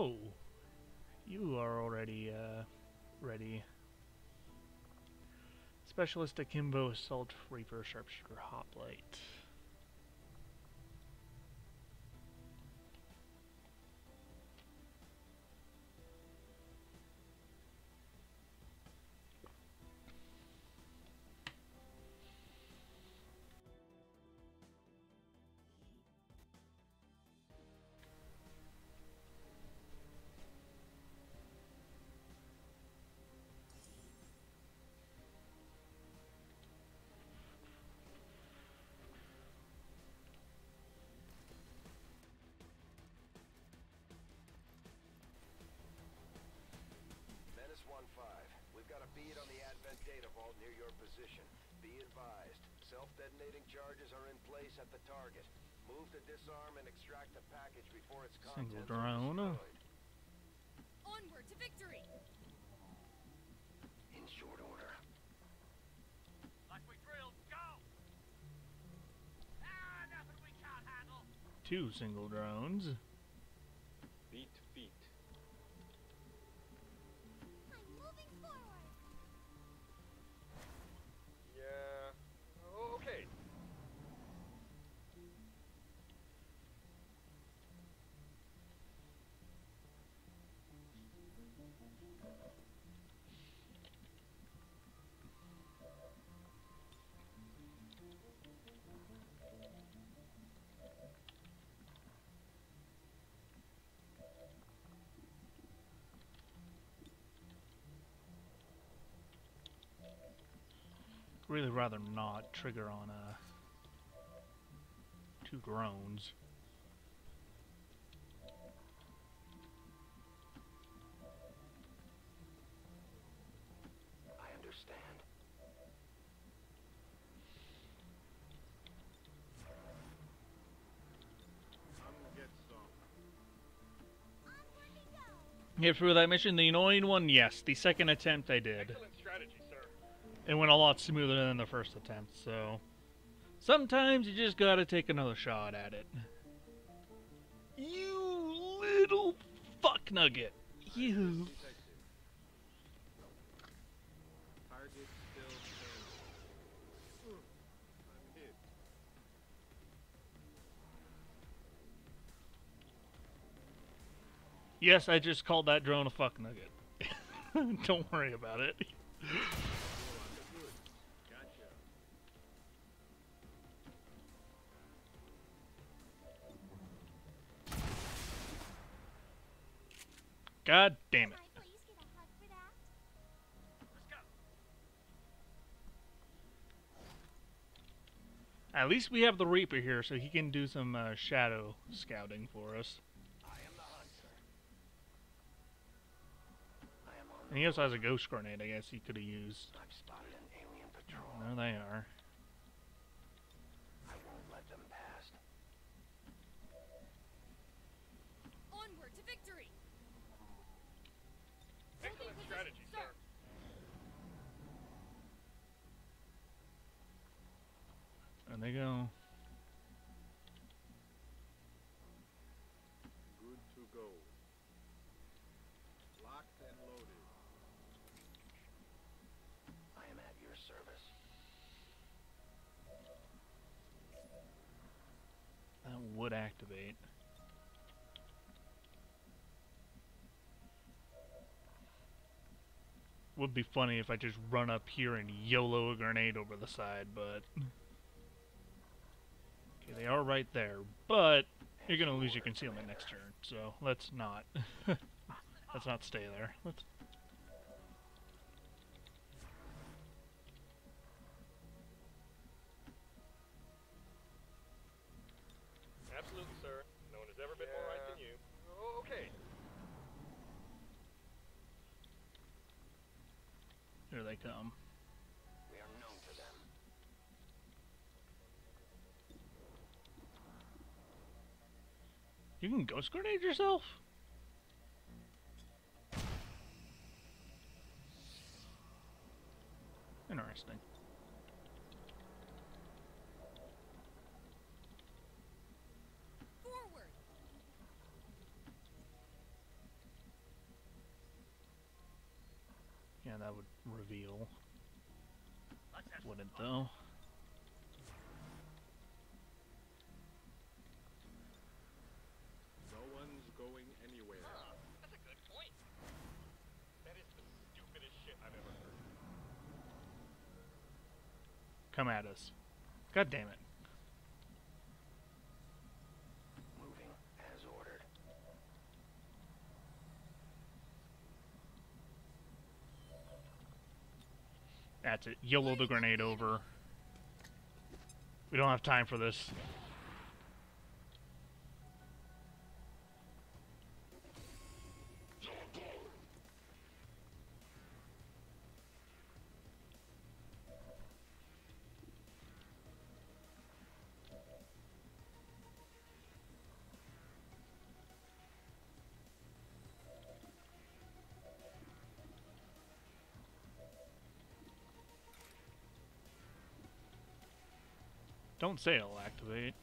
Oh, you are already uh, ready. Specialist Akimbo Assault Reaper Sharpshooter Hoplite. We've bead on the Advent data vault near your position. Be advised, self-detonating charges are in place at the target. Move to disarm and extract the package before its Single contents are drone. destroyed. Onward to victory! In short order. Like we drilled, go! Ah, nothing we can't handle! Two single drones. Really rather not trigger on uh, two groans. I understand. I'm gonna get some. Onward we go! Get through that mission. The annoying one, yes. The second attempt, I did. It went a lot smoother than the first attempt, so... Sometimes you just gotta take another shot at it. You little fuck nugget. You. Yes, I just called that drone a fuck nugget. Don't worry about it. God damn it. Can I please get a hug for that? Let's go! At least we have the Reaper here, so he can do some uh, shadow scouting for us. I am the hunter. I am on And he also has a ghost grenade, I guess he could have used. I've spotted an alien patrol. There they are. I won't let them pass. Onward to victory! Excellent Holding strategy, position, sir. And they go. Good to go. Locked and loaded. I am at your service. That would activate. Would be funny if I just run up here and YOLO a grenade over the side, but... They are right there, but you're gonna lose your concealment next turn, so let's not. let's not stay there. Let's... ghost grenade yourself? Interesting. Yeah, that would reveal. Wouldn't though. Come at us. God damn it. Moving as ordered. That's it. YOLO the grenade over. We don't have time for this. Don't say it'll activate.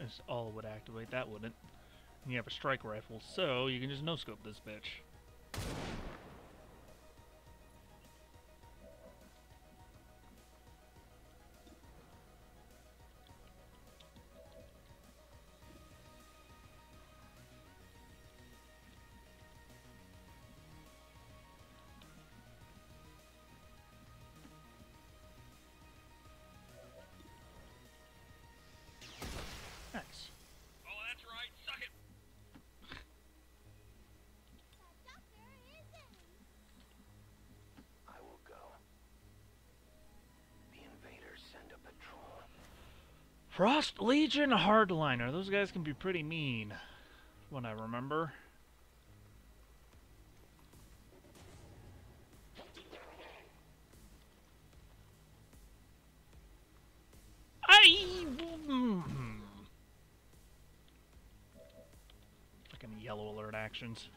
This all would activate, that wouldn't. And you have a strike rifle, so you can just no-scope this bitch. Frost Legion Hardliner. Those guys can be pretty mean, when I remember. I mm-hmm. fucking yellow alert actions.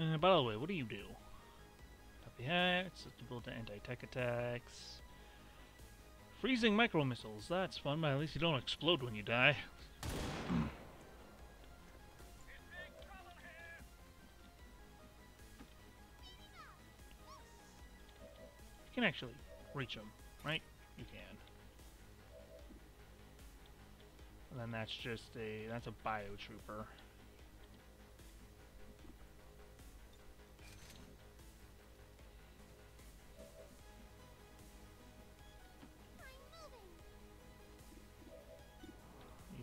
Uh, by the way, what do you do? Copy hack, susceptible to anti-tech attacks. Freezing micro missiles. That's fun, but at least you don't explode when you die. You can actually reach them, right? You can. And then that's just a that's a biotrooper. I'm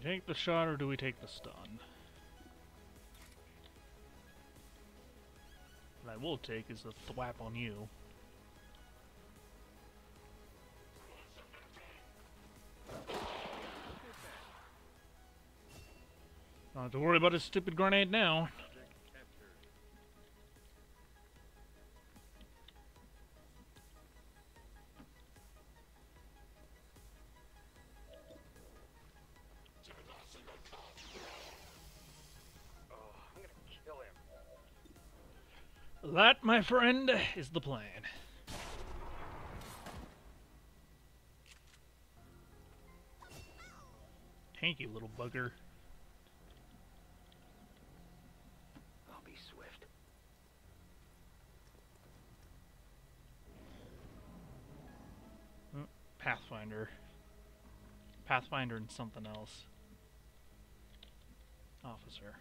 take the shot or do we take the stun? What I will take is the thwap on you. Have to worry about a stupid grenade now. Friend, is the plan. Thank you, little bugger. I'll be swift. Mm, Pathfinder. Pathfinder and something else. Officer.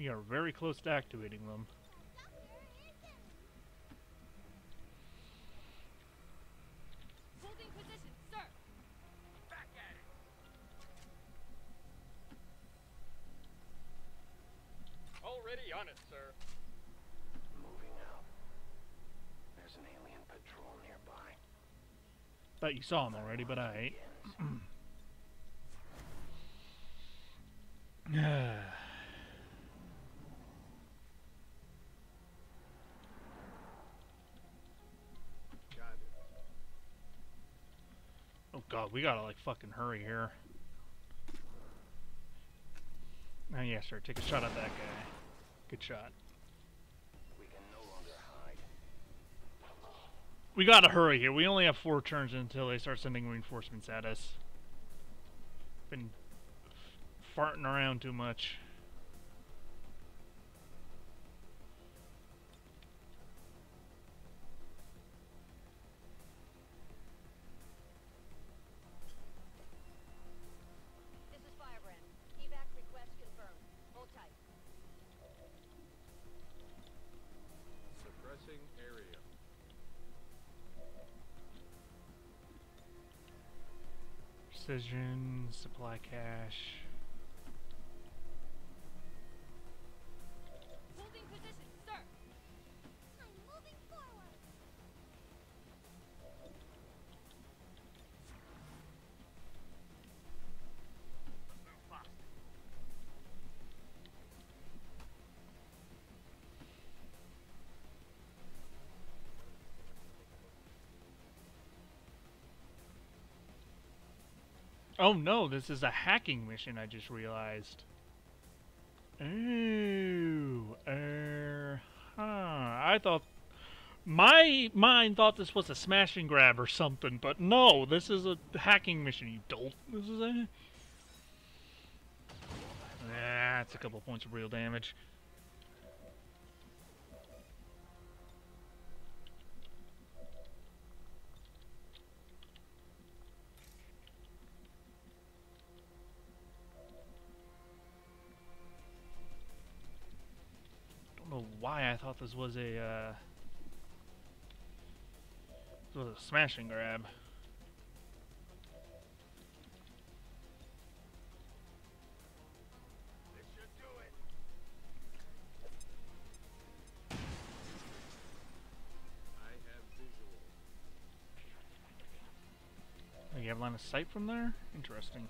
We are very close to activating them. Already on it, sir. Moving out. There's an alien patrol nearby. Thought you saw him already, but I ain't. god, we gotta like fucking hurry here. Oh yeah, sir. Take a shot at that guy. Good shot. We can no longer hide. We gotta hurry here. We only have four turns until they start sending reinforcements at us. Been farting around too much. Precision, supply cache. Oh no, this is a hacking mission, I just realized. Ooh, er, huh. I thought my mind thought this was a smash and grab or something, but no, this is a hacking mission, you dolt. This is a. That's a couple points of real damage. This was a uh, was a smash and grab. You have line of sight from there? Interesting.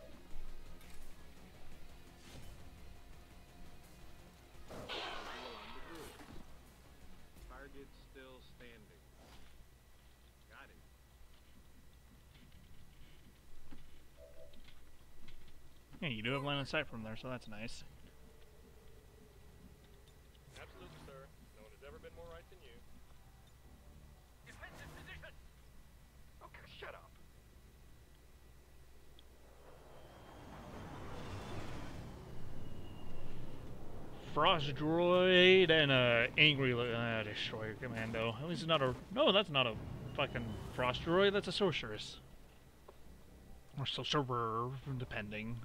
Have line of sight from there, so that's nice. Absolutely, sir. No one has ever been more right than you. Defensive position! Okay, shut up. Frost droid and a angry uh, destroyer commando. At least it's not a. No, that's not a fucking frost droid. That's a sorceress. Or sorcerer, depending.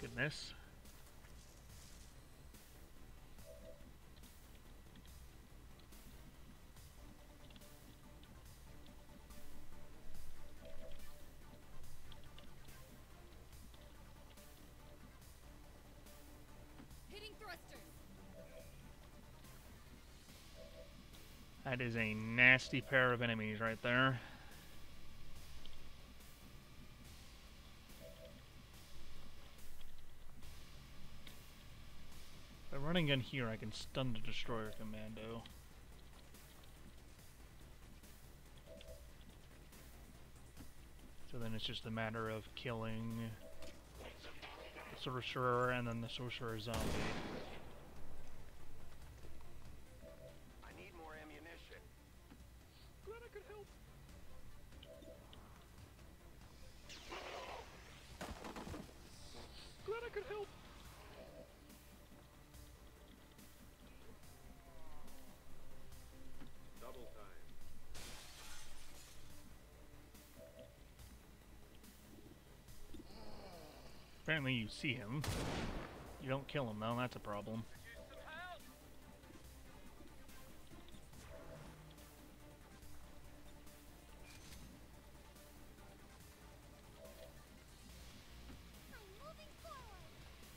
Goodness. That is a nasty pair of enemies right there. Running gun here, I can stun the destroyer commando. So then it's just a matter of killing the sorcerer and then the sorcerer zombie. see him. You don't kill him, though. That's a problem.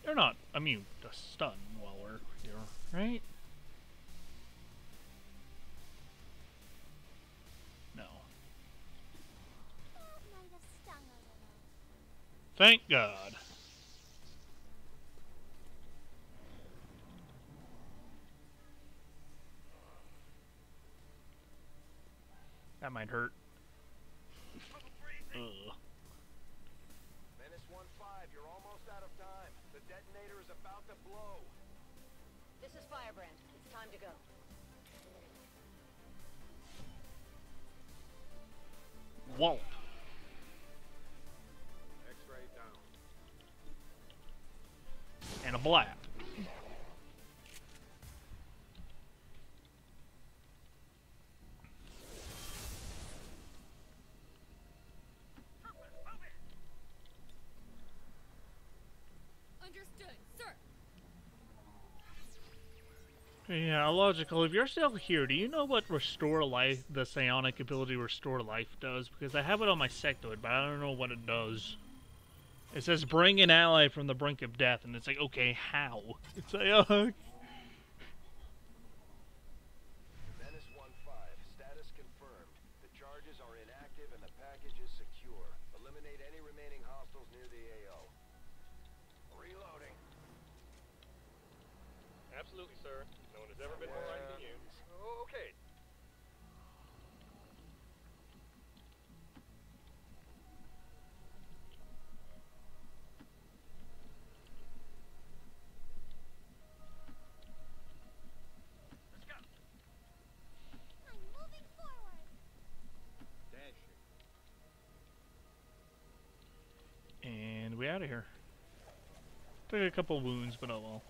They're not immune to stun while we're here, right? No. Thank God. That might hurt. Ugh. Menace 1-5, you're almost out of time. The detonator is about to blow. This is Firebrand. It's time to go. Whoa. X-ray down. And a blap. Understood, sir. Yeah, logical. If you're still here, do you know what restore life, the psionic ability restore life does? Because I have it on my sectoid, but I don't know what it does. It says bring an ally from the brink of death, and it's like, okay, how? It's like, uh, Menace 1-5, status confirmed. The charges are inactive and the package is secure. Eliminate any remaining hostiles near the AO. Reloading. Absolutely, sir. No one has ever been more right than you. Oh, okay. Let's go. I'm moving forward. Dashing. and we out of here. Took a couple wounds, but oh well.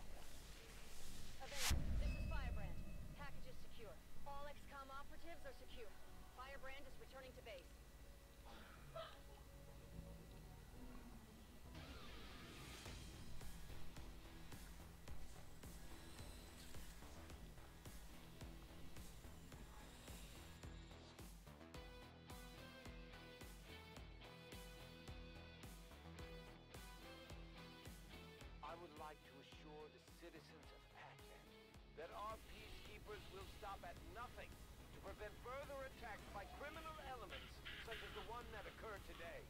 Prevent further attacks by criminal elements such as the one that occurred today.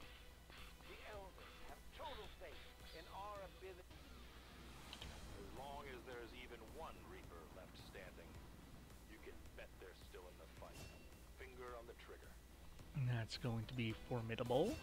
The Elders have total faith in our ability. As long as there's even one Reaper left standing, you can bet they're still in the fight. Finger on the trigger. That's going to be formidable.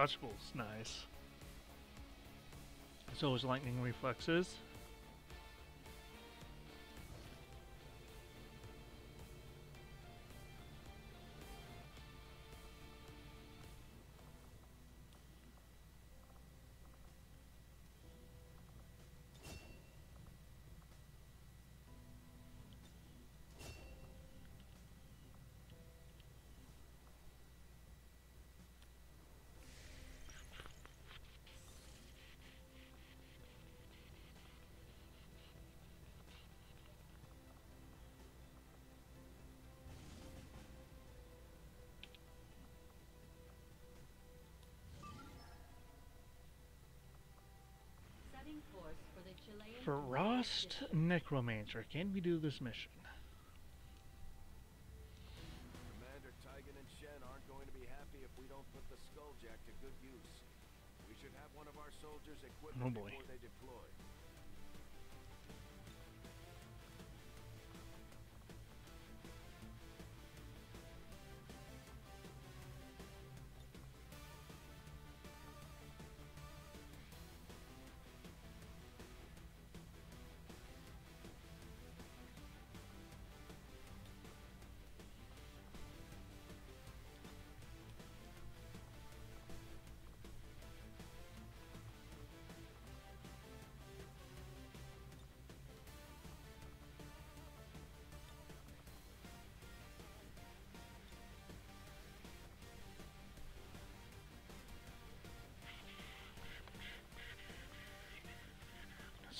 Untouchable's nice. So is lightning reflexes. Frost Necromancer. Can we do this mission? Commander Tygan and Shen aren't going to be happy if we don't put the Skulljack to good use. We should have one of our soldiers equipped Oh, boy. before they deploy.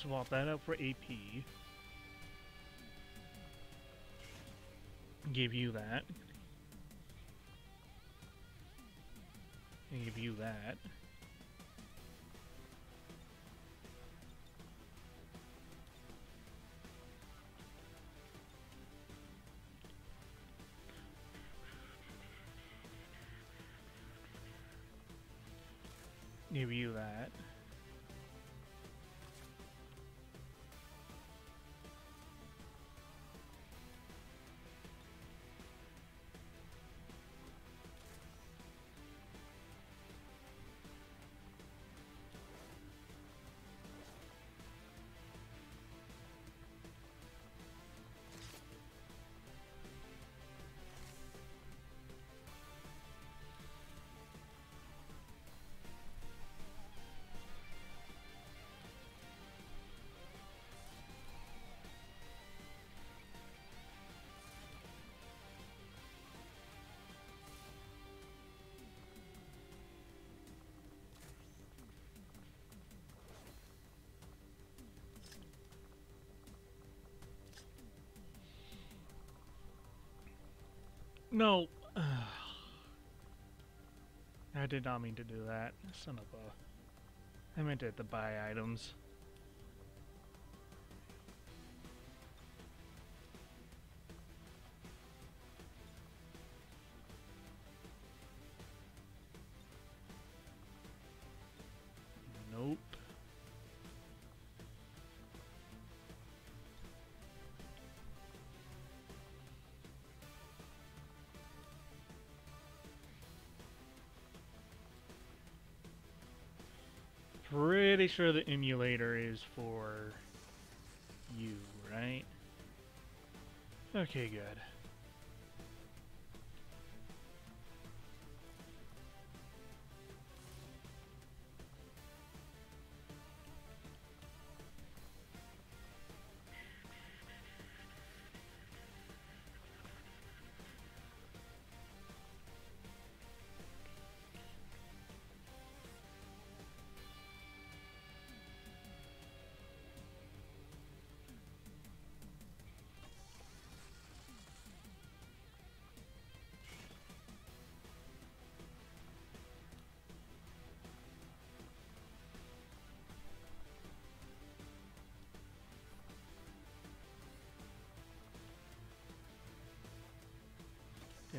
Swap that out for AP. Give you that. And give you that. No. I did not mean to do that. Son of a. I meant to the buy items. Pretty sure the emulator is for you, right? Okay, good.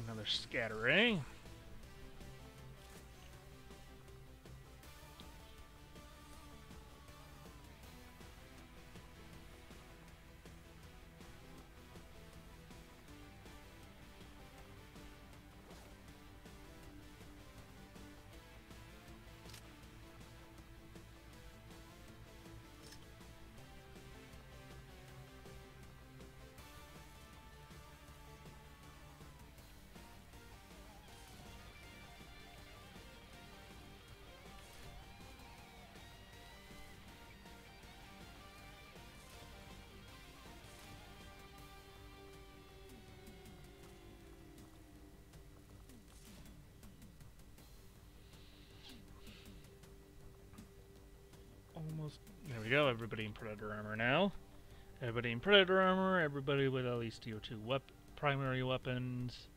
Another scattering. Almost. There we go. Everybody in Predator armor now. Everybody in Predator armor. Everybody with at least tier 2 wep primary weapons.